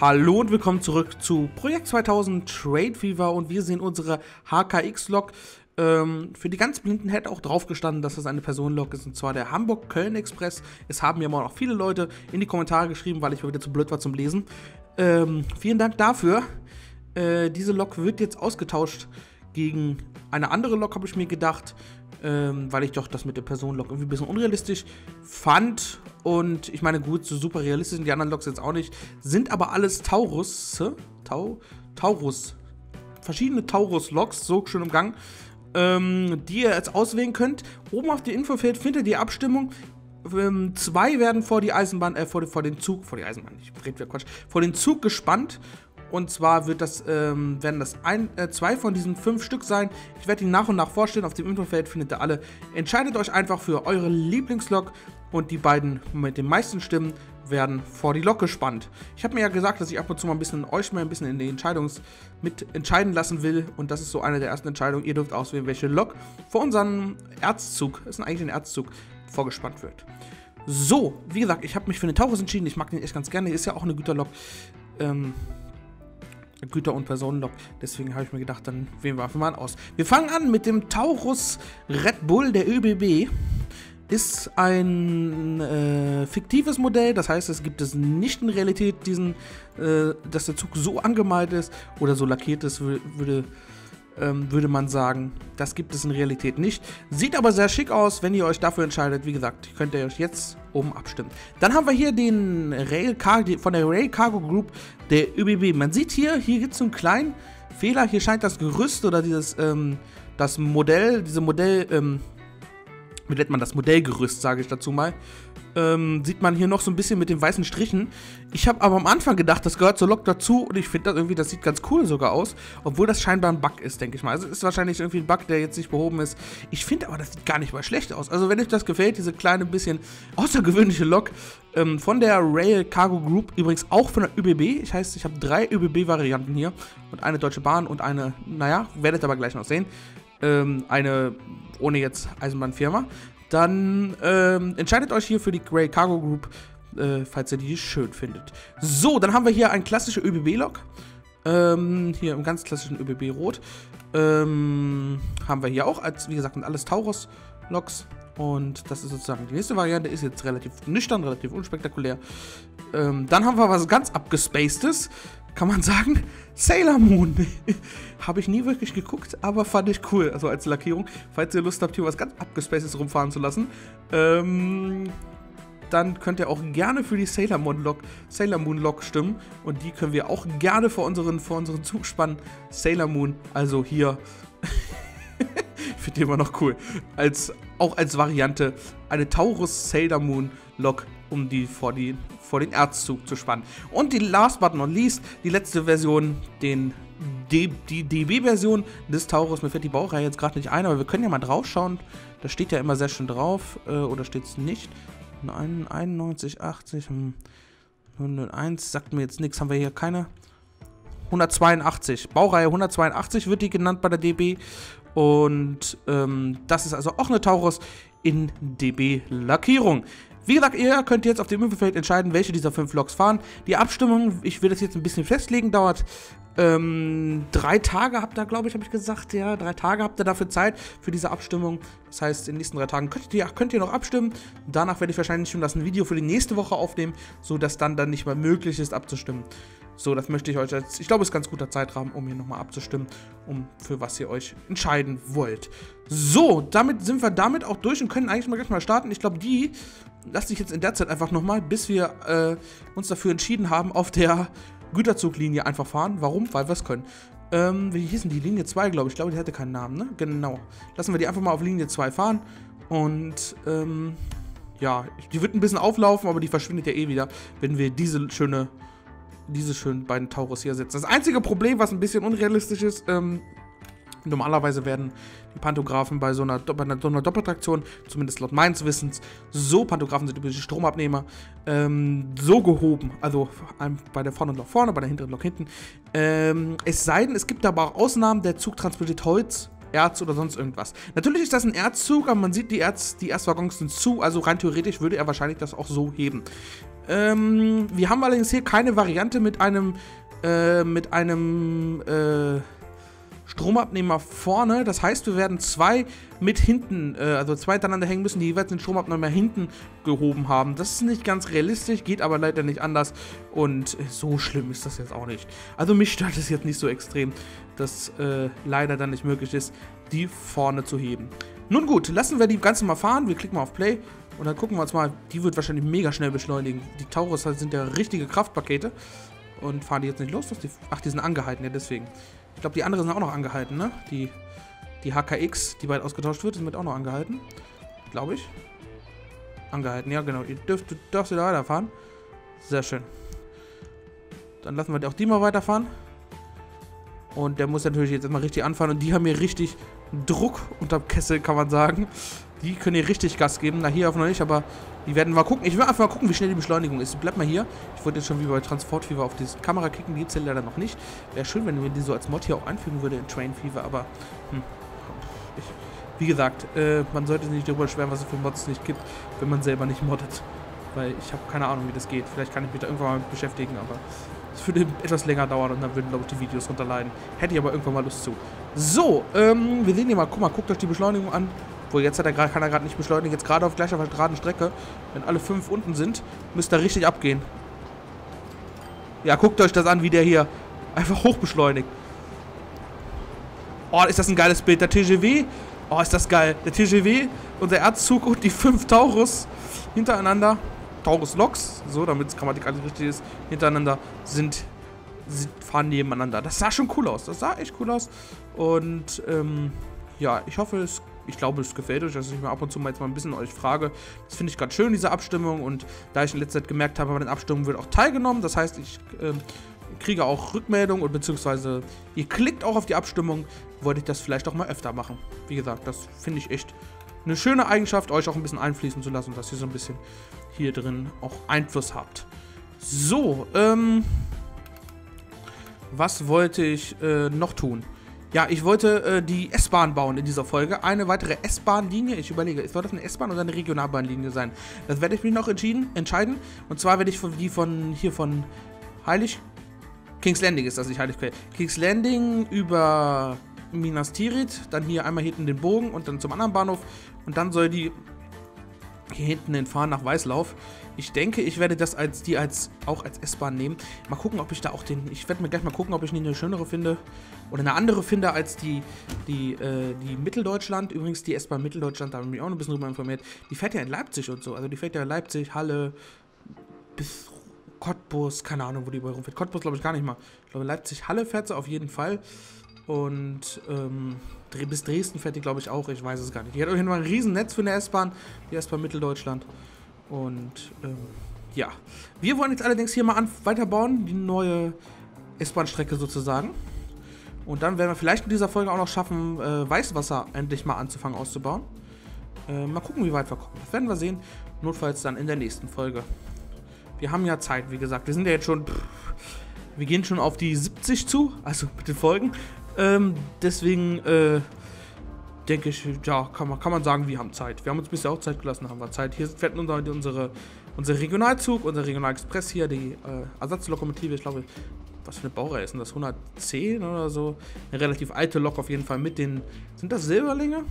Hallo und willkommen zurück zu Projekt 2000 Trade Fever und wir sehen unsere HKX-Log. Ähm, für die ganz Blinden hätte auch drauf gestanden, dass das eine Personenlog ist und zwar der Hamburg-Köln-Express. Es haben ja mal noch viele Leute in die Kommentare geschrieben, weil ich wieder zu blöd war zum Lesen. Ähm, vielen Dank dafür. Äh, diese Log wird jetzt ausgetauscht gegen eine andere Lok, habe ich mir gedacht, ähm, weil ich doch das mit der Personenlok irgendwie ein bisschen unrealistisch fand. Und ich meine, gut, so super realistisch sind die anderen Loks jetzt auch nicht. Sind aber alles Taurus, Tau, Taurus, verschiedene Taurus-Loks, so schön im Gang, ähm, die ihr jetzt auswählen könnt. Oben auf dem Infofeld findet ihr die Abstimmung. Ähm, zwei werden vor die Eisenbahn, äh, vor, vor den Zug, vor die Eisenbahn, ich rede wieder Quatsch, vor den Zug gespannt und zwar wird das, ähm, werden das ein, äh, zwei von diesen fünf Stück sein. Ich werde die nach und nach vorstellen. Auf dem Infofeld findet ihr alle. Entscheidet euch einfach für eure Lieblingslok und die beiden mit den meisten Stimmen werden vor die Lok gespannt. Ich habe mir ja gesagt, dass ich ab und zu mal ein bisschen euch mal ein bisschen in die Entscheidungs mit entscheiden lassen will und das ist so eine der ersten Entscheidungen. Ihr dürft auswählen, welche Lok vor unserem Erzzug, das ist eigentlich ein Erzzug, vorgespannt wird. So, wie gesagt, ich habe mich für den Taurus entschieden. Ich mag den echt ganz gerne. Ist ja auch eine Güterlok. Ähm, Güter- und Personenlok. Deswegen habe ich mir gedacht, dann wählen wir einfach mal aus. Wir fangen an mit dem Taurus Red Bull der ÖBB. Ist ein äh, fiktives Modell, das heißt, es gibt es nicht in Realität, diesen, äh, dass der Zug so angemalt ist oder so lackiert ist, würde ähm, würde man sagen, das gibt es in Realität nicht. Sieht aber sehr schick aus, wenn ihr euch dafür entscheidet. Wie gesagt, könnt ihr euch jetzt oben abstimmen. Dann haben wir hier den Rail Cargo, von der Rail Cargo Group der ÖBB. Man sieht hier, hier gibt es so einen kleinen Fehler. Hier scheint das Gerüst oder dieses, ähm, das Modell, diese Modell, ähm, wie nennt man das Modellgerüst, sage ich dazu mal, ähm, sieht man hier noch so ein bisschen mit den weißen Strichen. Ich habe aber am Anfang gedacht, das gehört zur Lok dazu und ich finde das irgendwie, das sieht ganz cool sogar aus, obwohl das scheinbar ein Bug ist, denke ich mal. Also ist wahrscheinlich irgendwie ein Bug, der jetzt nicht behoben ist. Ich finde aber, das sieht gar nicht mal schlecht aus. Also wenn euch das gefällt, diese kleine bisschen außergewöhnliche Lok ähm, von der Rail Cargo Group, übrigens auch von der ÖBB. Ich heißt, ich habe drei ÖBB-Varianten hier und eine Deutsche Bahn und eine, naja, werdet aber gleich noch sehen. Ähm, eine ohne jetzt Eisenbahnfirma dann ähm, entscheidet euch hier für die Grey Cargo Group, äh, falls ihr die schön findet. So, dann haben wir hier ein klassischer ÖBB-Log. Ähm, hier im ganz klassischen ÖBB Rot. Ähm, haben wir hier auch als, wie gesagt, alles Taurus-Logs. Und das ist sozusagen die nächste Variante. Ist jetzt relativ nüchtern, relativ unspektakulär. Ähm, dann haben wir was ganz abgespacedes kann man sagen, Sailor Moon. Habe ich nie wirklich geguckt, aber fand ich cool. Also als Lackierung. Falls ihr Lust habt, hier was ganz abgespacedes rumfahren zu lassen, ähm, dann könnt ihr auch gerne für die Sailor Moon Lok, Sailor stimmen. Und die können wir auch gerne vor unseren, vor unseren Zug spannen. Sailor Moon, also hier. ich finde die immer noch cool. Als, auch als Variante eine Taurus Sailor Moon Lok, um die vor die vor den Erzzug zu spannen. Und die last but not least, die letzte Version, den D die DB-Version des Taurus. Mir fällt die Baureihe jetzt gerade nicht ein, aber wir können ja mal drauf schauen. Da steht ja immer sehr schön drauf. Äh, oder steht es nicht? 91, 80, 101, sagt mir jetzt nichts. Haben wir hier keine? 182. Baureihe 182 wird die genannt bei der DB. Und ähm, das ist also auch eine Taurus in DB-Lackierung. Wie gesagt, ihr könnt jetzt auf dem Infofeld entscheiden, welche dieser fünf Loks fahren. Die Abstimmung, ich will das jetzt ein bisschen festlegen, dauert ähm, drei Tage habt ihr, glaube ich, habe ich gesagt, ja, drei Tage habt ihr dafür Zeit für diese Abstimmung. Das heißt, in den nächsten drei Tagen könnt ihr, könnt ihr noch abstimmen. Danach werde ich wahrscheinlich schon das ein Video für die nächste Woche aufnehmen, sodass dann dann nicht mehr möglich ist abzustimmen. So, das möchte ich euch als, ich glaube, es ist ein ganz guter Zeitrahmen, um hier nochmal abzustimmen, um für was ihr euch entscheiden wollt. So, damit sind wir damit auch durch und können eigentlich mal gleich mal starten. Ich glaube, die lasse ich jetzt in der Zeit einfach nochmal, bis wir äh, uns dafür entschieden haben, auf der Güterzuglinie einfach fahren. Warum? Weil wir es können. Ähm, wie hießen die? Linie 2, glaube ich. Ich glaube, die hatte keinen Namen, ne? Genau. Lassen wir die einfach mal auf Linie 2 fahren. Und, ähm, ja, die wird ein bisschen auflaufen, aber die verschwindet ja eh wieder, wenn wir diese schöne diese schönen beiden Taurus hier setzen. Das einzige Problem, was ein bisschen unrealistisch ist, ähm, Normalerweise werden die Pantographen bei so einer, bei einer, Doppeltraktion, zumindest laut meines Wissens, so, Pantographen sind übrigens Stromabnehmer, ähm, so gehoben, also bei der vorne Lok vorne, bei der hinteren Lok hinten. Ähm, es sei denn, es gibt aber auch Ausnahmen, der Zug transportiert Holz, Erz oder sonst irgendwas. Natürlich ist das ein Erzzug, aber man sieht, die, Erz, die Erzwaggons sind zu, also rein theoretisch würde er wahrscheinlich das auch so heben. Ähm, wir haben allerdings hier keine Variante mit einem, äh, mit einem, äh, Stromabnehmer vorne. Das heißt, wir werden zwei mit hinten, äh, also zwei hintereinander hängen müssen, die jeweils den Stromabnehmer hinten gehoben haben. Das ist nicht ganz realistisch, geht aber leider nicht anders. Und so schlimm ist das jetzt auch nicht. Also mich stört es jetzt nicht so extrem, dass äh, leider dann nicht möglich ist, die vorne zu heben. Nun gut, lassen wir die ganze mal fahren. Wir klicken mal auf Play und dann gucken wir uns mal. Die wird wahrscheinlich mega schnell beschleunigen. Die Taurus sind ja richtige Kraftpakete. Und fahren die jetzt nicht los? Ach, die sind angehalten, ja deswegen. Ich glaube, die anderen sind auch noch angehalten, ne? Die, die HKX, die bald ausgetauscht wird, sind mit auch noch angehalten. Glaube ich. Angehalten, ja genau. Ihr dürft, du darfst wieder weiterfahren. Sehr schön. Dann lassen wir auch die mal weiterfahren. Und der muss natürlich jetzt immer richtig anfahren. Und die haben hier richtig Druck unterm Kessel, kann man sagen. Die können hier richtig Gas geben. Na, hier auf noch nicht, aber die werden mal gucken. Ich will einfach mal gucken, wie schnell die Beschleunigung ist. Bleib mal hier. Ich wollte jetzt schon wie bei Transport Fever auf diese Kamera kicken. Die gibt es leider noch nicht. Wäre schön, wenn wir die so als Mod hier auch einfügen würde in Train Fever, aber hm, ich, wie gesagt, äh, man sollte sich nicht darüber beschweren, was es für Mods nicht gibt, wenn man selber nicht moddet. Weil ich habe keine Ahnung, wie das geht. Vielleicht kann ich mich da irgendwann mal mit beschäftigen, aber es würde etwas länger dauern und dann würden, glaube ich, die Videos runterleiden. Hätte ich aber irgendwann mal Lust zu. So, ähm, wir sehen hier mal, guck mal, guckt euch die Beschleunigung an. Wo jetzt hat er grad, kann er gerade nicht beschleunigen. Jetzt gerade auf gleicher geraden Strecke, wenn alle fünf unten sind, müsste er richtig abgehen. Ja, guckt euch das an, wie der hier einfach hochbeschleunigt. Oh, ist das ein geiles Bild. Der TGW. Oh, ist das geil. Der TGW, unser Erzzug und die fünf Taurus hintereinander. Taurus Loks, so, damit es grammatikalisch richtig ist, hintereinander sind, sind, fahren nebeneinander. Das sah schon cool aus. Das sah echt cool aus. Und, ähm, ja, ich hoffe, es ich glaube, es gefällt euch, dass ich mir ab und zu mal jetzt mal ein bisschen euch frage. Das finde ich ganz schön, diese Abstimmung. Und da ich in letzter Zeit gemerkt habe, bei den Abstimmungen wird auch teilgenommen. Das heißt, ich äh, kriege auch Rückmeldungen und beziehungsweise ihr klickt auch auf die Abstimmung, wollte ich das vielleicht auch mal öfter machen. Wie gesagt, das finde ich echt eine schöne Eigenschaft, euch auch ein bisschen einfließen zu lassen, dass ihr so ein bisschen hier drin auch Einfluss habt. So, ähm, was wollte ich äh, noch tun? Ja, ich wollte äh, die S-Bahn bauen in dieser Folge. Eine weitere S-Bahn-Linie. Ich überlege, soll das eine S-Bahn oder eine Regionalbahnlinie sein? Das werde ich mich noch entscheiden. Und zwar werde ich von, die von hier von Heilig... King's Landing ist das nicht Heilig King's Landing über Minas Tirith, dann hier einmal hinten den Bogen und dann zum anderen Bahnhof. Und dann soll die hier hinten hinfahren nach Weißlauf. Ich denke, ich werde das als die als auch als S-Bahn nehmen. Mal gucken, ob ich da auch den. Ich werde mir gleich mal gucken, ob ich eine schönere finde. Oder eine andere finde als die, die, äh, die Mitteldeutschland. Übrigens, die S-Bahn Mitteldeutschland, da habe ich mich auch noch ein bisschen drüber informiert. Die fährt ja in Leipzig und so. Also die fährt ja in Leipzig, Halle, bis Cottbus, keine Ahnung, wo die überall rumfährt. Cottbus glaube ich gar nicht mal. Ich glaube, Leipzig, Halle fährt sie auf jeden Fall. Und ähm, bis Dresden fährt die, glaube ich, auch. Ich weiß es gar nicht. Die hat auf jeden Fall ein Riesennetz für eine S-Bahn. Die S-Bahn Mitteldeutschland. Und ähm, ja. Wir wollen jetzt allerdings hier mal an, weiterbauen. Die neue S-Bahn-Strecke sozusagen. Und dann werden wir vielleicht in dieser Folge auch noch schaffen, äh, Weißwasser endlich mal anzufangen auszubauen. Äh, mal gucken, wie weit wir kommen. Das werden wir sehen. Notfalls dann in der nächsten Folge. Wir haben ja Zeit, wie gesagt. Wir sind ja jetzt schon. Pff, wir gehen schon auf die 70 zu, also mit den Folgen. Ähm, deswegen äh, denke ich, ja, kann man, kann man sagen, wir haben Zeit. Wir haben uns bisher auch Zeit gelassen, haben wir Zeit. Hier fährt unser, unsere, unser Regionalzug, unser Regionalexpress hier, die äh, Ersatzlokomotive, ich glaube, was für eine Baureihe ist denn das? 110 oder so? Eine relativ alte Lok auf jeden Fall mit den. Sind das Silberlinge?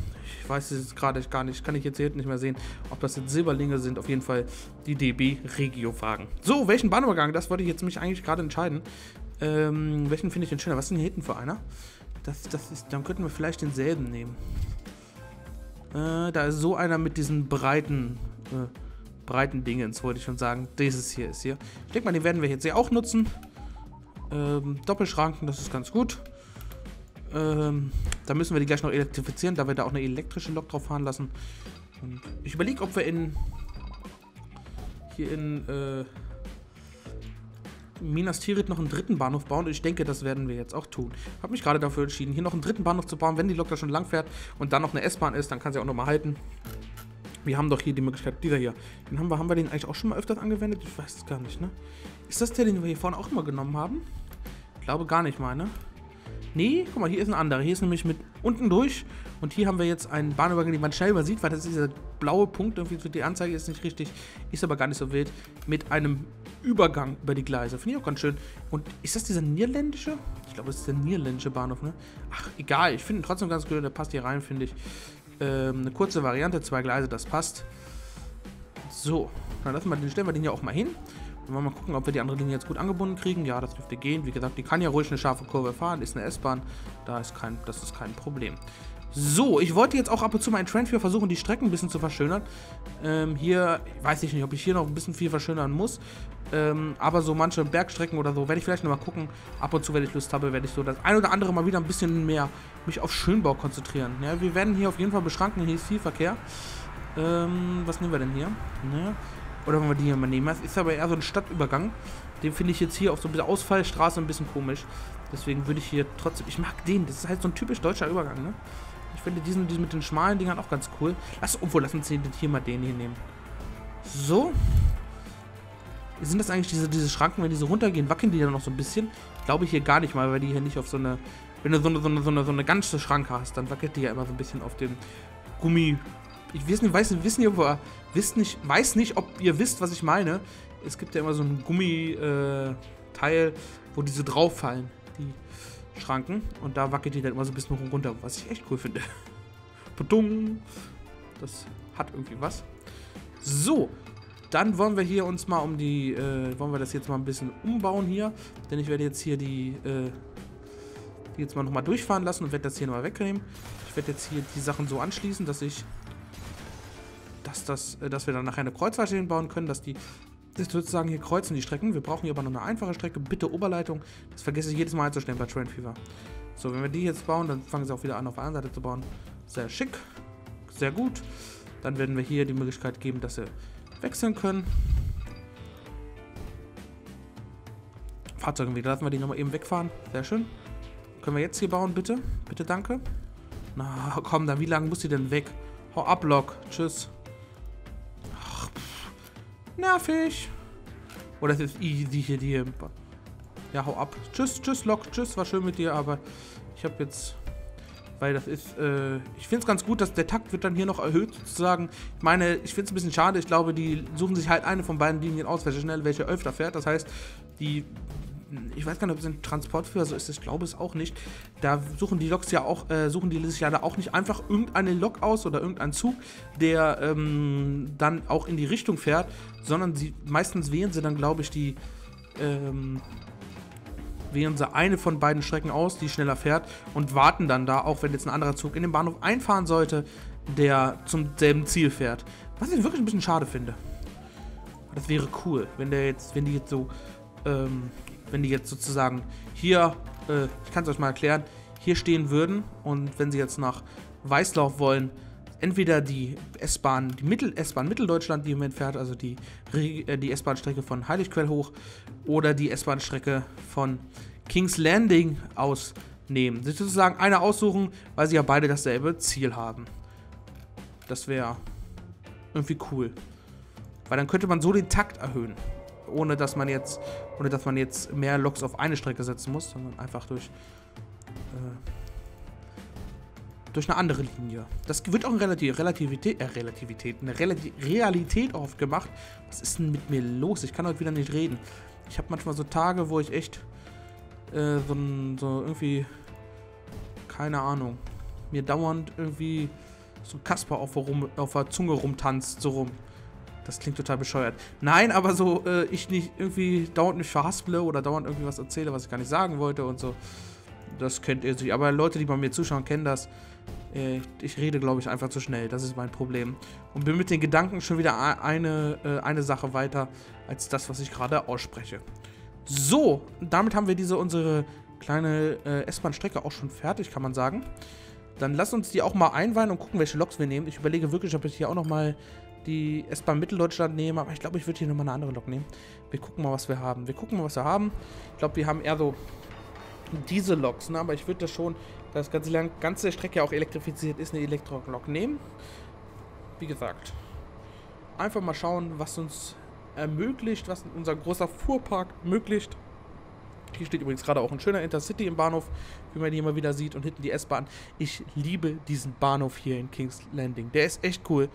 Ich weiß es gerade gar nicht. Kann ich jetzt hier nicht mehr sehen, ob das jetzt Silberlinge sind. Auf jeden Fall die DB Regio-Wagen. So, welchen Bahnübergang? Das wollte ich jetzt mich eigentlich gerade entscheiden. Ähm, welchen finde ich denn schöner? Was ist denn hier hinten für einer? Das, das ist, dann könnten wir vielleicht denselben nehmen. Äh, da ist so einer mit diesen breiten, äh, breiten Dingens, wollte ich schon sagen. Dieses hier ist hier. Ich denke mal, den werden wir jetzt hier auch nutzen. Ähm, Doppelschranken, das ist ganz gut. Ähm, da müssen wir die gleich noch elektrifizieren, da wir da auch eine elektrische Lok drauf fahren lassen. Und ich überlege, ob wir in hier in äh, Minas Tirith noch einen dritten Bahnhof bauen. Und ich denke, das werden wir jetzt auch tun. Habe mich gerade dafür entschieden, hier noch einen dritten Bahnhof zu bauen. Wenn die Lok da schon lang fährt und dann noch eine S-Bahn ist, dann kann sie auch nochmal halten. Wir haben doch hier die Möglichkeit, dieser hier. Den haben wir, haben wir den eigentlich auch schon mal öfters angewendet? Ich weiß es gar nicht, ne? Ist das der, den wir hier vorne auch immer genommen haben? Ich glaube gar nicht mal, ne? Nee, guck mal, hier ist ein anderer. Hier ist nämlich mit unten durch. Und hier haben wir jetzt einen Bahnübergang, den man schnell übersieht, weil das ist dieser blaue Punkt. Irgendwie die Anzeige ist nicht richtig. Ist aber gar nicht so wild. Mit einem Übergang über die Gleise. Finde ich auch ganz schön. Und ist das dieser niederländische? Ich glaube, das ist der niederländische Bahnhof, ne? Ach, egal. Ich finde ihn trotzdem ganz gut. Der passt hier rein, finde ich. Ähm, eine kurze Variante, zwei Gleise, das passt. So, dann lassen wir den, stellen wir den hier auch mal hin. Dann wollen wir mal gucken, ob wir die andere Linie jetzt gut angebunden kriegen. Ja, das dürfte gehen. Wie gesagt, die kann ja ruhig eine scharfe Kurve fahren. Ist eine S-Bahn. Da ist kein, das ist kein Problem. So, ich wollte jetzt auch ab und zu mal in Trendfear versuchen, die Strecken ein bisschen zu verschönern. Ähm, hier, weiß ich nicht, ob ich hier noch ein bisschen viel verschönern muss. Ähm, aber so manche Bergstrecken oder so, werde ich vielleicht nochmal gucken. Ab und zu, wenn ich Lust habe, werde ich so das ein oder andere mal wieder ein bisschen mehr mich auf Schönbau konzentrieren. Ja, wir werden hier auf jeden Fall beschranken, hier ist viel Verkehr. Ähm, was nehmen wir denn hier? Ne? Oder wollen wir die hier mal nehmen? Das ist aber eher so ein Stadtübergang. Den finde ich jetzt hier auf so einer Ausfallstraße ein bisschen komisch. Deswegen würde ich hier trotzdem... Ich mag den. Das ist halt so ein typisch deutscher Übergang, ne? Ich finde diesen, diesen mit den schmalen Dingern auch ganz cool. Lass, obwohl, lass uns hier mal den hier nehmen. So. Sind das eigentlich diese, diese Schranken, wenn die so runtergehen, wackeln die dann noch so ein bisschen? Ich glaube hier gar nicht mal, weil die hier nicht auf so eine... Wenn du so eine, so eine, so eine, so eine ganze Schranke hast, dann wackelt die ja immer so ein bisschen auf dem Gummi... Ich weiß nicht, weiß nicht, wissen ihr, ob wisst nicht, weiß nicht, ob ihr wisst, was ich meine. Es gibt ja immer so ein Gummiteil, äh, wo diese drauf fallen, die Schranken. Und da wackelt die dann immer so ein bisschen runter, was ich echt cool finde. Das hat irgendwie was. So, dann wollen wir hier uns mal um die, äh, wollen wir das jetzt mal ein bisschen umbauen hier. Denn ich werde jetzt hier die, äh, die jetzt mal nochmal durchfahren lassen und werde das hier nochmal wegnehmen. Ich werde jetzt hier die Sachen so anschließen, dass ich, dass, das, äh, dass wir dann nachher eine Kreuzfahrt bauen können, dass die sozusagen hier kreuzen die Strecken. Wir brauchen hier aber noch eine einfache Strecke. Bitte Oberleitung. Das vergesse ich jedes Mal einzustellen bei Train Fever. So, wenn wir die jetzt bauen, dann fangen sie auch wieder an, auf der anderen Seite zu bauen. Sehr schick. Sehr gut. Dann werden wir hier die Möglichkeit geben, dass sie wechseln können. Fahrzeuge wieder. Lassen wir die nochmal eben wegfahren. Sehr schön. Können wir jetzt hier bauen, bitte? Bitte, danke. Na, komm, dann wie lange muss die denn weg? Hau ab, Lok. Tschüss. Nervig. Oder oh, ist jetzt easy hier die... Ja, hau ab. Tschüss, tschüss, Lok. Tschüss, war schön mit dir, aber ich habe jetzt weil das ist, äh, ich finde es ganz gut, dass der Takt wird dann hier noch erhöht sozusagen. Ich meine, ich finde es ein bisschen schade. Ich glaube, die suchen sich halt eine von beiden Linien aus, welche schnell, welche öfter fährt. Das heißt, die, ich weiß gar nicht, ob es ein Transportführer so ist. Ich glaube es auch nicht. Da suchen die Loks ja auch, äh, suchen die sich ja da auch nicht einfach irgendeine Lok aus oder irgendeinen Zug, der ähm, dann auch in die Richtung fährt, sondern sie, meistens wählen sie dann, glaube ich, die, ähm, wählen sie eine von beiden Strecken aus, die schneller fährt und warten dann da, auch wenn jetzt ein anderer Zug in den Bahnhof einfahren sollte, der zum selben Ziel fährt. Was ich wirklich ein bisschen schade finde. Das wäre cool, wenn der jetzt, wenn die jetzt so, ähm, wenn die jetzt sozusagen hier, äh, ich kann es euch mal erklären, hier stehen würden und wenn sie jetzt nach Weißlauf wollen, entweder die S-Bahn, die Mittel-S-Bahn Mitteldeutschland, die im Moment fährt, also die, äh, die S-Bahn-Strecke von Heiligquell hoch, oder die S-Bahn-Strecke von King's Landing aus nehmen. Sich sozusagen eine aussuchen, weil sie ja beide dasselbe Ziel haben. Das wäre irgendwie cool. Weil dann könnte man so den Takt erhöhen. Ohne dass man jetzt, ohne dass man jetzt mehr Loks auf eine Strecke setzen muss, sondern einfach durch äh, durch eine andere Linie. Das wird auch in Relativ Relativität, äh, Relativität, eine Relati Realität oft gemacht. Was ist denn mit mir los? Ich kann heute wieder nicht reden. Ich habe manchmal so Tage, wo ich echt äh, so, so irgendwie, keine Ahnung, mir dauernd irgendwie so Kasper auf, rum, auf der Zunge rumtanzt, so rum. Das klingt total bescheuert. Nein, aber so, äh, ich nicht irgendwie dauernd mich verhasple oder dauernd irgendwie was erzähle, was ich gar nicht sagen wollte und so. Das kennt ihr sich. Aber Leute, die bei mir zuschauen, kennen das. Äh, ich rede, glaube ich, einfach zu schnell. Das ist mein Problem. Und bin mit den Gedanken schon wieder eine, äh, eine Sache weiter als das, was ich gerade ausspreche. So, damit haben wir diese unsere kleine äh, S-Bahn-Strecke auch schon fertig, kann man sagen. Dann lass uns die auch mal einweihen und gucken, welche Loks wir nehmen. Ich überlege wirklich, ob ich hier auch nochmal die S-Bahn Mitteldeutschland nehme, aber ich glaube, ich würde hier nochmal eine andere Lok nehmen. Wir gucken mal, was wir haben. Wir gucken mal, was wir haben. Ich glaube, wir haben eher so diese Loks, ne? aber ich würde das schon das ganze, lang, ganze Strecke auch elektrifiziert ist, eine Elektrolok nehmen. Wie gesagt, einfach mal schauen, was uns ermöglicht, was unser großer Fuhrpark ermöglicht. Hier steht übrigens gerade auch ein schöner Intercity im Bahnhof, wie man die immer wieder sieht. Und hinten die S-Bahn. Ich liebe diesen Bahnhof hier in King's Landing. Der ist echt cool.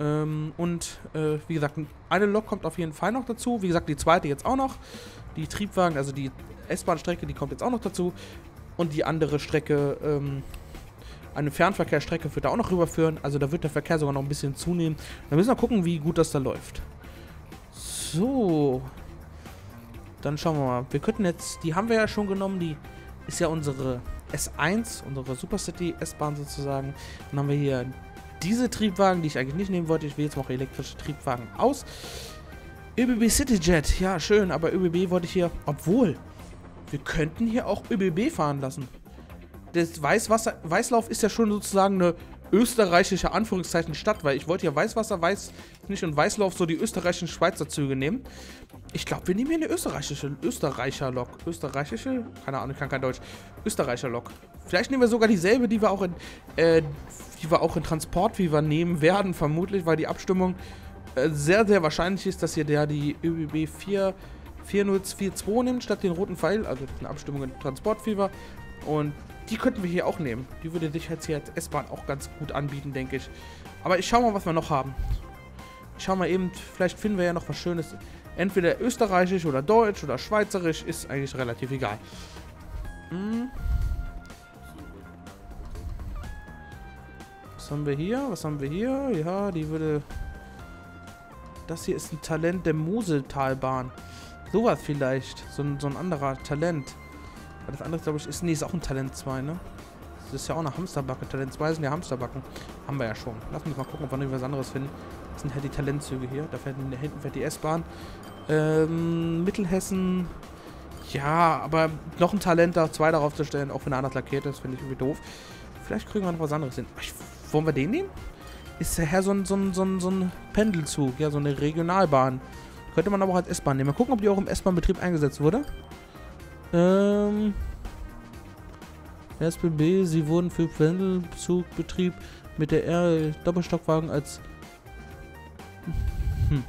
Ähm, und äh, wie gesagt, eine Lok kommt auf jeden Fall noch dazu. Wie gesagt, die zweite jetzt auch noch. Die Triebwagen, also die S-Bahn-Strecke, die kommt jetzt auch noch dazu. Und die andere Strecke, ähm, eine Fernverkehrsstrecke wird da auch noch rüberführen. Also da wird der Verkehr sogar noch ein bisschen zunehmen. Dann müssen wir gucken, wie gut das da läuft. So. Dann schauen wir mal. Wir könnten jetzt, die haben wir ja schon genommen, die ist ja unsere S1, unsere Supercity S-Bahn sozusagen. Dann haben wir hier diese Triebwagen, die ich eigentlich nicht nehmen wollte. Ich will jetzt auch elektrische Triebwagen aus. ÖBB CityJet, ja schön, aber ÖBB wollte ich hier, obwohl, wir könnten hier auch ÖBB fahren lassen. Das Weißwasser, Weißlauf ist ja schon sozusagen eine österreichische Anführungszeichen Stadt, weil ich wollte ja Weißwasser, Weiß nicht und Weißlauf so die österreichischen Schweizer Züge nehmen. Ich glaube, wir nehmen hier eine österreichische Österreicher Lok. Österreichische? Keine Ahnung, ich kann kein Deutsch. Österreicher Lok. Vielleicht nehmen wir sogar dieselbe, die wir auch in, äh, die wir auch in Transportviva nehmen werden, vermutlich, weil die Abstimmung äh, sehr, sehr wahrscheinlich ist, dass hier der die ÖBB 4 4042 nimmt, statt den roten Pfeil, also eine Abstimmung in Transportfieber. Und die könnten wir hier auch nehmen. Die würde sich jetzt hier als S-Bahn auch ganz gut anbieten, denke ich. Aber ich schau mal, was wir noch haben. Ich schau mal eben, vielleicht finden wir ja noch was Schönes. Entweder österreichisch oder deutsch oder schweizerisch, ist eigentlich relativ egal. Hm. Was haben wir hier? Was haben wir hier? Ja, die würde... Das hier ist ein Talent der Moseltalbahn. Sowas vielleicht. So ein, so ein anderer Talent. Das andere, glaube ich, ist... Nee, ist auch ein Talent 2, ne? Das ist ja auch eine Hamsterbacke. Talent 2 sind ja Hamsterbacken. Haben wir ja schon. Lass uns mal gucken, ob wir noch was anderes finden. Das sind halt die Talentzüge hier. Da fährt hinten fährt die S-Bahn. Ähm, Mittelhessen. Ja, aber noch ein Talent da, zwei darauf zu stellen, auch wenn er anders lackiert ist, finde ich irgendwie doof. Vielleicht kriegen wir noch was anderes hin. Ich, wollen wir den nehmen? Ist der Herr so ein, so, ein, so, ein, so ein Pendelzug, ja, so eine Regionalbahn. Könnte man aber auch als S-Bahn nehmen. Mal gucken, ob die auch im S-Bahn-Betrieb eingesetzt wurde. Ähm. SBB, sie wurden für Pendelzugbetrieb mit der R-Doppelstockwagen als. Hm.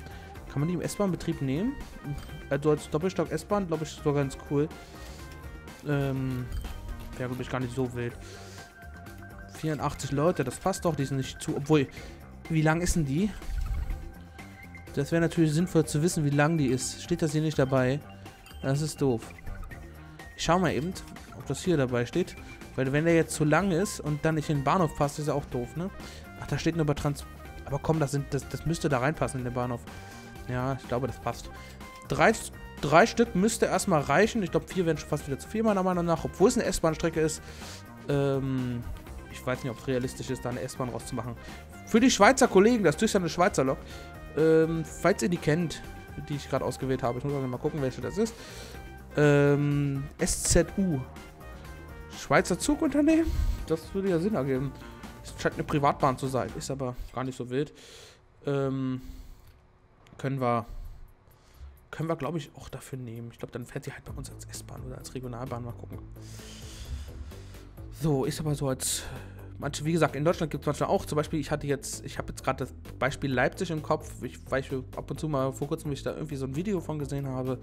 Kann man die im S-Bahn-Betrieb nehmen? Also als Doppelstock S-Bahn, glaube ich, ist sogar ganz cool. Ähm. Wäre, glaube ich, gar nicht so wild. 84 Leute, das passt doch, die sind nicht zu. Obwohl, wie lang ist denn die? Das wäre natürlich sinnvoll zu wissen, wie lang die ist. Steht das hier nicht dabei? Das ist doof. Ich schau mal eben, ob das hier dabei steht. Weil wenn der jetzt zu lang ist und dann nicht in den Bahnhof passt, ist er auch doof, ne? Ach, da steht nur bei Trans... Aber komm, das, sind, das, das müsste da reinpassen in den Bahnhof. Ja, ich glaube, das passt. Drei, drei Stück müsste erstmal reichen. Ich glaube, vier wären schon fast wieder zu viel, meiner Meinung nach. Obwohl es eine S-Bahn-Strecke ist. Ähm, ich weiß nicht, ob es realistisch ist, da eine S-Bahn rauszumachen. Für die Schweizer Kollegen, das ist ja eine Schweizer Lok. Ähm, falls ihr die kennt, die ich gerade ausgewählt habe. Ich muss mal gucken, welche das ist. Ähm, SZU. Schweizer Zugunternehmen? Das würde ja Sinn ergeben. Es scheint eine Privatbahn zu sein, ist aber gar nicht so wild. Ähm, können wir, können wir glaube ich auch dafür nehmen. Ich glaube, dann fährt sie halt bei uns als S-Bahn oder als Regionalbahn. Mal gucken. So, ist aber so als manche, wie gesagt, in Deutschland gibt es manchmal auch, zum Beispiel, ich hatte jetzt, ich habe jetzt gerade das Beispiel Leipzig im Kopf, ich, weil ich ab und zu mal vor kurzem ich da irgendwie so ein Video von gesehen habe,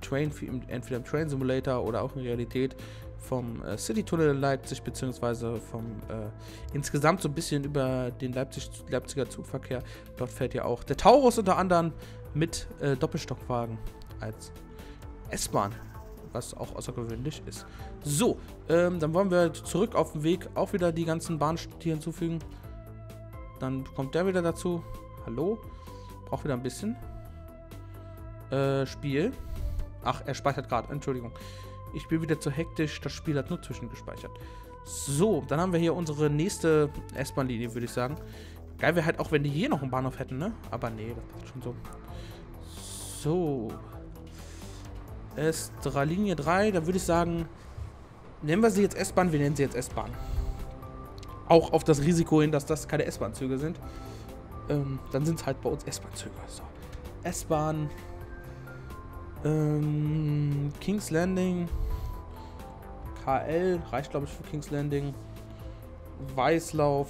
Train, entweder im Train Simulator oder auch in Realität vom äh, City Tunnel in Leipzig, beziehungsweise vom äh, insgesamt so ein bisschen über den Leipzig, Leipziger Zugverkehr. Dort fährt ja auch der Taurus unter anderem mit äh, Doppelstockwagen als S-Bahn was auch außergewöhnlich ist. So, ähm, dann wollen wir zurück auf dem Weg auch wieder die ganzen Bahnstier hinzufügen. Dann kommt der wieder dazu. Hallo? Braucht wieder ein bisschen. Äh, Spiel. Ach, er speichert gerade. Entschuldigung. Ich bin wieder zu hektisch. Das Spiel hat nur zwischengespeichert. So, dann haben wir hier unsere nächste S-Bahn-Linie, würde ich sagen. Geil wäre halt auch, wenn die hier noch einen Bahnhof hätten, ne? Aber nee, das passt schon so. So. S3, Linie 3, da würde ich sagen, nennen wir sie jetzt S-Bahn, wir nennen sie jetzt S-Bahn. Auch auf das Risiko hin, dass das keine S-Bahn-Züge sind. Ähm, dann sind es halt bei uns S-Bahn-Züge. So. S-Bahn. Ähm, King's Landing. KL reicht, glaube ich, für King's Landing. Weißlauf.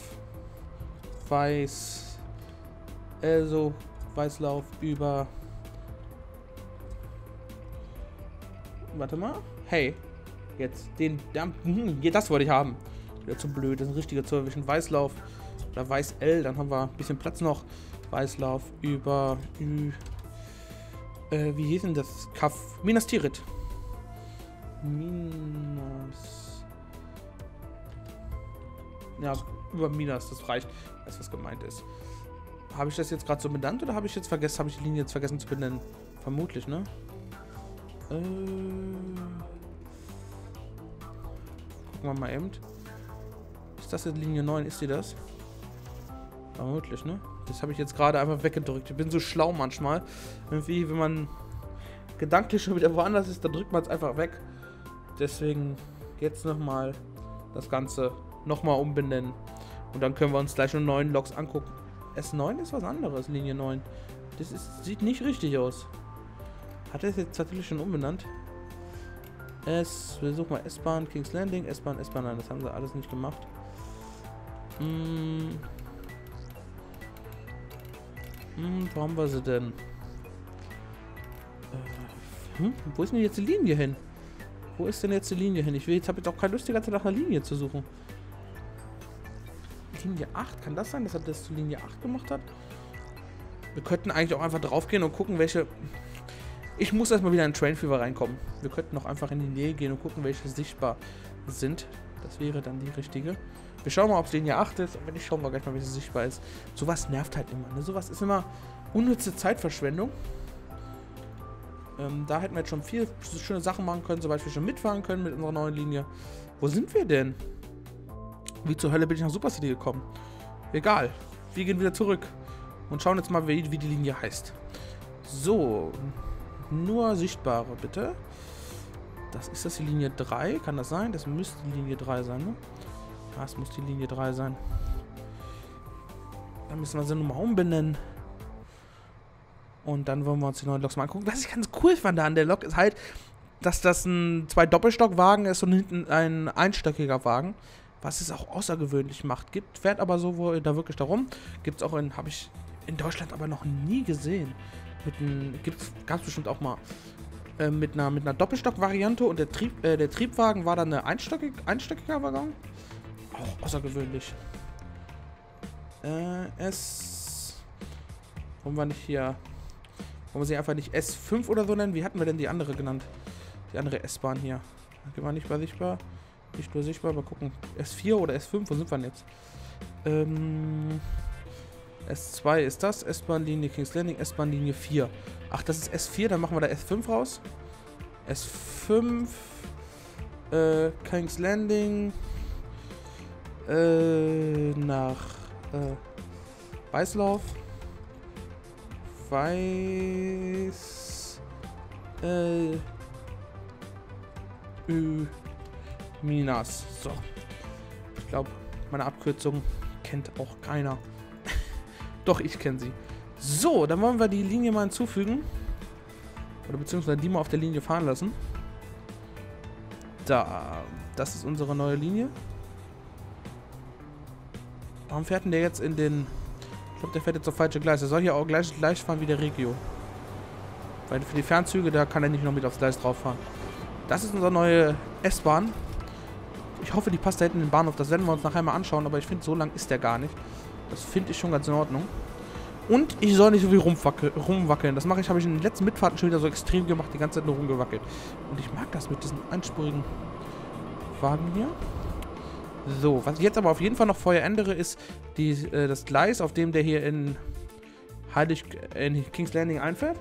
Weiß. Also, Weißlauf über warte mal. Hey, jetzt, den, hm, das wollte ich haben. Wieder zu blöd, das ist ein richtiger zu erwischen. Weißlauf oder Weiß L, dann haben wir ein bisschen Platz noch. Weißlauf über Ü, äh, wie hieß denn das? Kaff, Minas Tirith. Minas. Ja, über Minas, das reicht. Weiß, was gemeint ist. Habe ich das jetzt gerade so benannt oder habe ich jetzt vergessen, habe ich die Linie jetzt vergessen zu benennen? Vermutlich, ne? Äh. Gucken wir mal eben. Ist das jetzt Linie 9? Ist die das? Vermutlich, ne? Das habe ich jetzt gerade einfach weggedrückt. Ich bin so schlau manchmal. Irgendwie, wenn man gedanklich schon wieder woanders ist, dann drückt man es einfach weg. Deswegen jetzt nochmal das Ganze nochmal umbenennen. Und dann können wir uns gleich schon neuen Loks angucken. S9 ist was anderes, Linie 9. Das ist, sieht nicht richtig aus. Hat er es jetzt tatsächlich schon umbenannt? S, wir suchen mal S-Bahn, King's Landing, S-Bahn, S-Bahn, nein, das haben sie alles nicht gemacht. Hm. Hm, wo haben wir sie denn? Äh, hm, wo ist denn jetzt die Linie hin? Wo ist denn jetzt die Linie hin? Ich will jetzt habe jetzt auch keine Lust, die ganze Zeit nach einer Linie zu suchen. Linie 8, kann das sein, dass er das zu Linie 8 gemacht hat? Wir könnten eigentlich auch einfach draufgehen und gucken, welche... Ich muss erstmal wieder in Train Fever reinkommen. Wir könnten auch einfach in die Nähe gehen und gucken, welche sichtbar sind. Das wäre dann die richtige. Wir schauen mal, ob es Linie 8 ist. Und wenn nicht, schauen wir gleich mal, wie sie sichtbar ist. Sowas nervt halt immer. Ne? Sowas ist immer unnütze Zeitverschwendung. Ähm, da hätten wir jetzt schon viel schöne Sachen machen können. Zum Beispiel schon mitfahren können mit unserer neuen Linie. Wo sind wir denn? Wie zur Hölle bin ich nach Super City gekommen? Egal. Wir gehen wieder zurück. Und schauen jetzt mal, wie, wie die Linie heißt. So. Nur sichtbare, bitte. Das ist das die Linie 3. Kann das sein? Das müsste die Linie 3 sein, ne? Das muss die Linie 3 sein. Dann müssen wir sie nochmal umbenennen. Und dann wollen wir uns die neuen Loks mal angucken. Was ich ganz cool fand an der Lok ist halt, dass das ein zwei Doppelstockwagen ist und hinten ein einstöckiger Wagen. Was es auch außergewöhnlich macht. Gibt, fährt aber so wo, da wirklich darum. Gibt es auch in, habe ich in Deutschland aber noch nie gesehen. Gab es bestimmt auch mal. Äh, mit einer, mit einer Doppelstock-Variante und der, Trieb, äh, der Triebwagen war dann eine einstöckig, einstöckiger Waggon. Auch außergewöhnlich. Äh, S. Warum wir nicht hier. Warum wir sie einfach nicht S5 oder so nennen? Wie hatten wir denn die andere genannt? Die andere S-Bahn hier. Die war nicht mehr sichtbar. Nicht nur sichtbar, mal gucken. S4 oder S5, wo sind wir denn jetzt? Ähm. S2 ist das, S-Bahn-Linie Kings Landing, S-Bahn-Linie 4. Ach, das ist S4, dann machen wir da S5 raus. S5, äh, Kings Landing, äh, nach äh, Weißlauf. Weiß. Äh. Ü. Minas. So. Ich glaube, meine Abkürzung kennt auch keiner. Doch, ich kenne sie. So, dann wollen wir die Linie mal hinzufügen. Oder beziehungsweise die mal auf der Linie fahren lassen. Da. Das ist unsere neue Linie. Warum fährt denn der jetzt in den... Ich glaube, der fährt jetzt auf falsche Gleis. Der soll hier auch gleich, gleich fahren wie der Regio. Weil für die Fernzüge, da kann er nicht noch mit aufs Gleis drauf fahren. Das ist unsere neue S-Bahn. Ich hoffe, die passt da hinten in den Bahnhof. Das werden wir uns nachher mal anschauen. Aber ich finde, so lang ist der gar nicht. Das finde ich schon ganz in Ordnung. Und ich soll nicht so viel rumwackeln. Das mache ich, habe ich in den letzten Mitfahrten schon wieder so extrem gemacht. Die ganze Zeit nur rumgewackelt. Und ich mag das mit diesen einspurigen Wagen hier. So, was ich jetzt aber auf jeden Fall noch vorher ändere, ist die, äh, das Gleis, auf dem der hier in Heilig in King's Landing einfährt.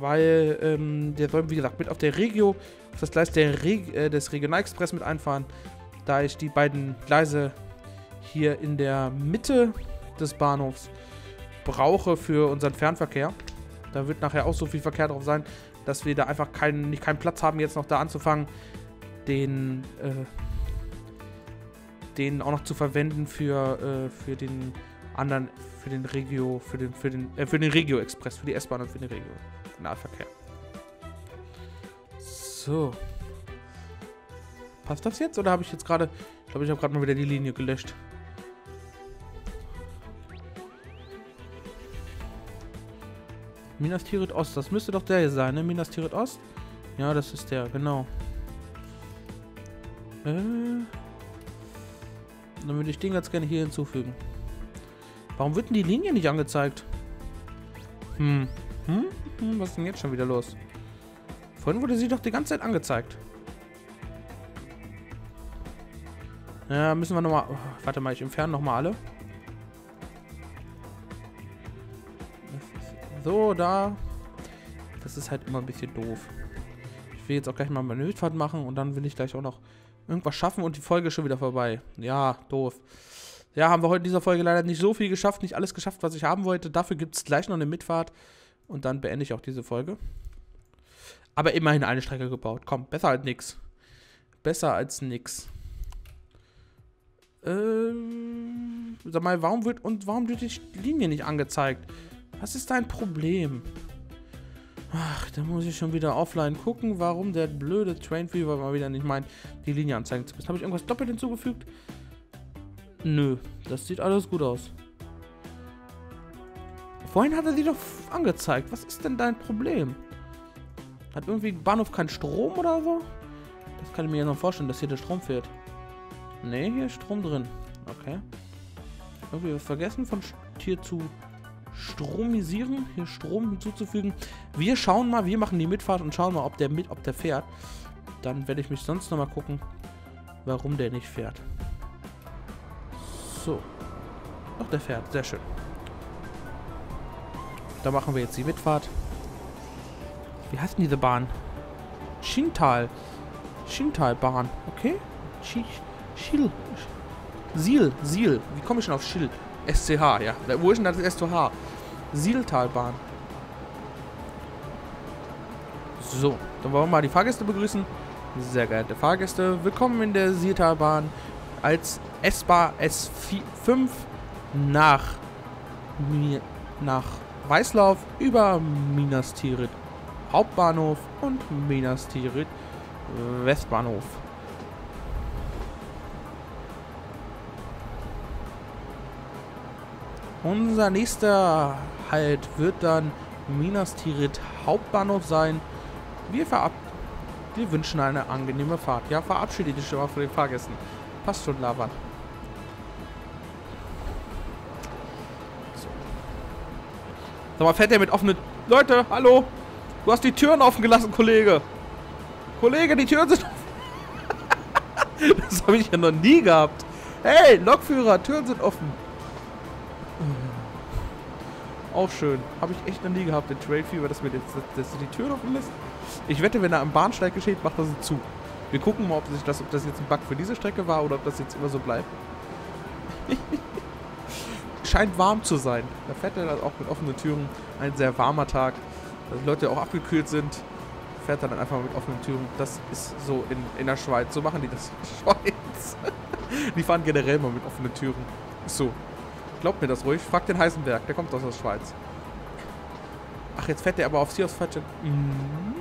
Weil ähm, der soll, wie gesagt, mit auf der Regio, auf das Gleis der Reg äh, des Regionalexpress mit einfahren. Da ich die beiden Gleise hier in der Mitte des Bahnhofs brauche für unseren Fernverkehr. Da wird nachher auch so viel Verkehr drauf sein, dass wir da einfach keinen, nicht keinen Platz haben, jetzt noch da anzufangen, den äh, den auch noch zu verwenden für, äh, für den anderen, für den Regio, für den, für den, äh, für den Regio Express, für die S-Bahn und für den Regio Nahverkehr. So. Passt das jetzt oder habe ich jetzt gerade, ich glaube, ich habe gerade mal wieder die Linie gelöscht. Minas Tirith Ost, das müsste doch der hier sein, ne? Minas Tirith Ost. Ja, das ist der, genau. Äh, dann würde ich den ganz gerne hier hinzufügen. Warum wird denn die Linie nicht angezeigt? Hm. Hm? hm. Was ist denn jetzt schon wieder los? Vorhin wurde sie doch die ganze Zeit angezeigt. Ja, müssen wir nochmal... Oh, warte mal, ich entferne nochmal alle. So, da. Das ist halt immer ein bisschen doof. Ich will jetzt auch gleich mal meine Wildfahrt machen und dann will ich gleich auch noch irgendwas schaffen und die Folge ist schon wieder vorbei. Ja, doof. Ja, haben wir heute in dieser Folge leider nicht so viel geschafft, nicht alles geschafft, was ich haben wollte. Dafür gibt es gleich noch eine Mitfahrt und dann beende ich auch diese Folge. Aber immerhin eine Strecke gebaut. Komm, besser als nix. Besser als nix. Ähm, sag mal, warum wird und warum wird die Linie nicht angezeigt? Was ist dein Problem? Ach, da muss ich schon wieder offline gucken, warum der blöde Train Fever mal wieder nicht meint, die Linie anzeigen zu müssen. Habe ich irgendwas doppelt hinzugefügt? Nö, das sieht alles gut aus. Vorhin hat er sie doch angezeigt. Was ist denn dein Problem? Hat irgendwie Bahnhof keinen Strom oder so? Das kann ich mir ja noch vorstellen, dass hier der Strom fehlt. Ne, hier ist Strom drin. Okay. Irgendwie vergessen von hier zu stromisieren, hier Strom hinzuzufügen. Wir schauen mal, wir machen die Mitfahrt und schauen mal, ob der mit, ob der fährt. Dann werde ich mich sonst noch mal gucken, warum der nicht fährt. So. Ach, der fährt. Sehr schön. Da machen wir jetzt die Mitfahrt. Wie heißt denn diese Bahn? Schintal. Schintalbahn. Okay. Schil. Sil. Sil. Wie komme ich schon auf Schild? SCH, ja. Wo ist denn das SCH? Sieltalbahn. So, dann wollen wir mal die Fahrgäste begrüßen. Sehr geehrte Fahrgäste, willkommen in der Sieltalbahn als S-Bahn S5 nach, nach Weißlauf über Minas Tirith Hauptbahnhof und Minas Tirith Westbahnhof. Unser nächster Halt wird dann Minas Tirith Hauptbahnhof sein. Wir, verab wir wünschen eine angenehme Fahrt. Ja, verabschiede dich schon mal von den Fahrgästen. Passt schon, Lavan. So. Sag mal, fährt der mit offenen... Leute, hallo! Du hast die Türen offen gelassen, Kollege! Kollege, die Türen sind offen! das habe ich ja noch nie gehabt. Hey, Lokführer, Türen sind offen. Auch schön. Habe ich echt noch nie gehabt, den Trail Fever, dass mir das, dass, dass die Türen offen lässt. Ich wette, wenn er am Bahnsteig geschieht, macht er sie zu. Wir gucken mal, ob, das, ob das jetzt ein Bug für diese Strecke war oder ob das jetzt immer so bleibt. Scheint warm zu sein. Da fährt er dann auch mit offenen Türen. Ein sehr warmer Tag. Dass die Leute auch abgekühlt sind. Fährt er dann einfach mit offenen Türen. Das ist so in, in der Schweiz. So machen die das in der Schweiz. die fahren generell mal mit offenen Türen. So. Glaubt mir das ruhig. Fragt den Heisenberg. Der kommt aus der Schweiz. Ach, jetzt fährt der aber auf sie aufs falsche... Mhm.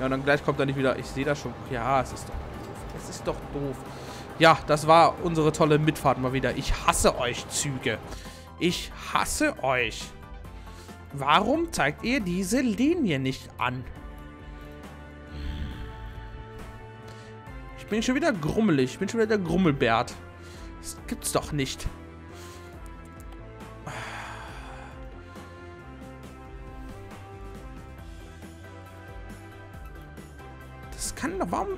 Ja, und dann gleich kommt er nicht wieder. Ich sehe das schon. Ja, es ist doch doof. Es ist doch doof. Ja, das war unsere tolle Mitfahrt mal wieder. Ich hasse euch, Züge. Ich hasse euch. Warum zeigt ihr diese Linie nicht an? Ich bin schon wieder grummelig. Ich bin schon wieder der Grummelbert. Das gibt's doch nicht. Das kann doch... Warum...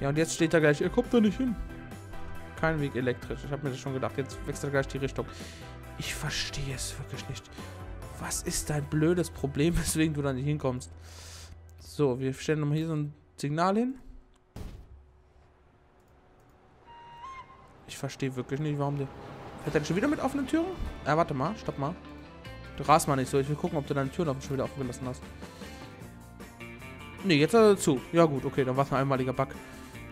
Ja, und jetzt steht da gleich, er kommt da nicht hin. Kein Weg elektrisch. Ich habe mir das schon gedacht. Jetzt wechselt er gleich die Richtung. Ich verstehe es wirklich nicht. Was ist dein blödes Problem, weswegen du da nicht hinkommst? So, wir stellen nochmal hier so ein Signal hin. Verstehe wirklich nicht, warum der... Fährt der schon wieder mit offenen Türen? Ja, warte mal. Stopp mal. Du rast mal nicht so. Ich will gucken, ob du deine Türen schon wieder offen gelassen hast. Ne, jetzt hat er zu. Ja gut, okay, dann war es ein einmaliger Bug.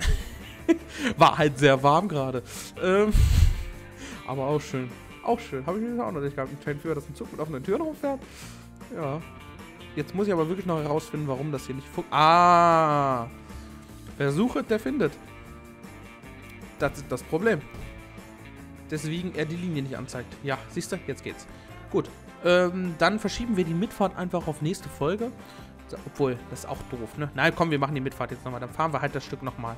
war halt sehr warm gerade. Ähm, aber auch schön. Auch schön. Habe ich mir auch noch nicht gehabt. Ein Trainführer, dass ein Zug mit offenen Türen rumfährt. Ja. Jetzt muss ich aber wirklich noch herausfinden, warum das hier nicht funktioniert. Ah. Wer sucht, der findet. Das ist das Problem. Deswegen er die Linie nicht anzeigt. Ja, siehst du, jetzt geht's. Gut. Ähm, dann verschieben wir die Mitfahrt einfach auf nächste Folge. Obwohl, das ist auch doof, ne? Nein, komm, wir machen die Mitfahrt jetzt nochmal. Dann fahren wir halt das Stück nochmal.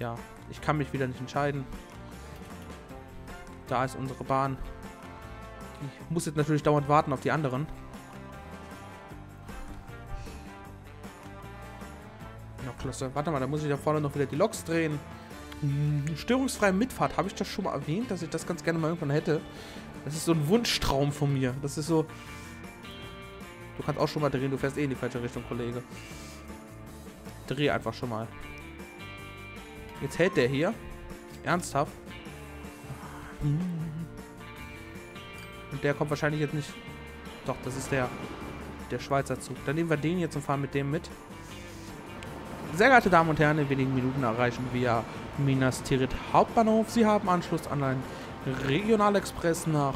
Ja, ich kann mich wieder nicht entscheiden. Da ist unsere Bahn. Ich muss jetzt natürlich dauernd warten auf die anderen. Ja, klasse. Warte mal, da muss ich da vorne noch wieder die Loks drehen. Hm, störungsfreie Mitfahrt. Habe ich das schon mal erwähnt, dass ich das ganz gerne mal irgendwann hätte? Das ist so ein Wunschtraum von mir. Das ist so... Du kannst auch schon mal drehen. Du fährst eh in die falsche Richtung, Kollege. Dreh einfach schon mal. Jetzt hält der hier. Ernsthaft. Und der kommt wahrscheinlich jetzt nicht... Doch, das ist der, der Schweizer Zug. Dann nehmen wir den jetzt und fahren mit dem mit. Sehr geehrte Damen und Herren, in wenigen Minuten erreichen wir Minas Tirith Hauptbahnhof. Sie haben Anschluss an einen Regionalexpress nach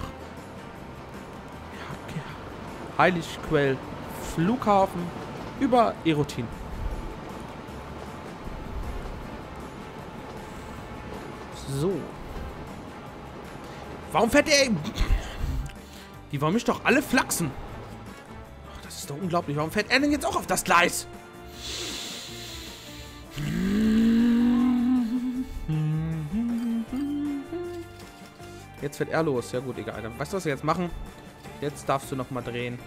Heiligquell Flughafen über Erotin. So. Warum fährt der... Die wollen mich doch alle flachsen. Ach, das ist doch unglaublich. Warum fährt er denn jetzt auch auf das Gleis? Jetzt fährt er los. Ja gut, egal. Dann weißt du, was wir jetzt machen? Jetzt darfst du nochmal drehen.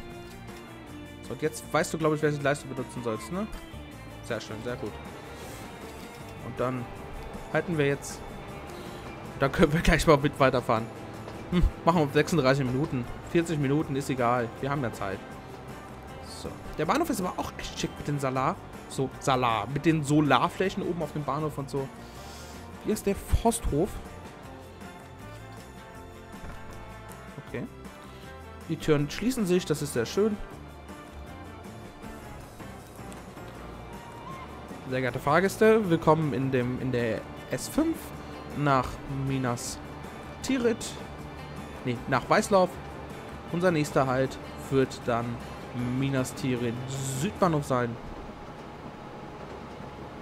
So, und jetzt weißt du, glaube ich, welche Leistung benutzen sollst, ne? Sehr schön, sehr gut. Und dann halten wir jetzt. Dann können wir gleich mal mit weiterfahren. Hm, machen wir 36 Minuten. 40 Minuten ist egal. Wir haben ja Zeit. So. Der Bahnhof ist aber auch echt schick mit den Salar. So, Salar. Mit den Solarflächen oben auf dem Bahnhof und so. Hier ist der Forsthof. Die Türen schließen sich, das ist sehr schön. Sehr geehrte Fahrgäste, willkommen in, dem, in der S5 nach Minas Tirith. Ne, nach Weißlauf. Unser nächster Halt wird dann Minas Tirith Südbahnhof sein.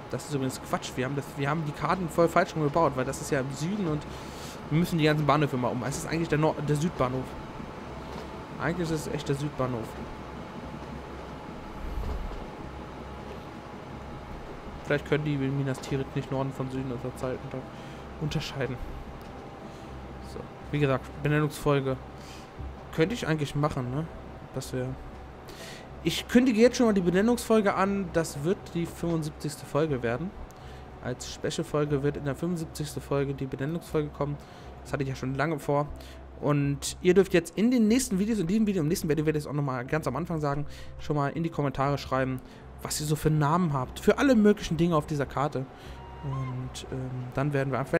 Das ist übrigens Quatsch. Wir haben, das, wir haben die Karten voll falsch rum gebaut, weil das ist ja im Süden und wir müssen die ganzen Bahnhöfe mal um. Es ist eigentlich der, Nord der Südbahnhof. Eigentlich ist es echt der Südbahnhof. Vielleicht können die Minas Tirith nicht Norden von Süden oder Zeit unter unterscheiden. So. Wie gesagt, Benennungsfolge. Könnte ich eigentlich machen, ne? Das wäre... Ich kündige jetzt schon mal die Benennungsfolge an. Das wird die 75. Folge werden. Als Special-Folge wird in der 75. Folge die Benennungsfolge kommen. Das hatte ich ja schon lange vor. Und ihr dürft jetzt in den nächsten Videos, in diesem Video, im nächsten Video werde ich es auch nochmal ganz am Anfang sagen, schon mal in die Kommentare schreiben, was ihr so für Namen habt. Für alle möglichen Dinge auf dieser Karte. Und ähm, dann werden wir einfach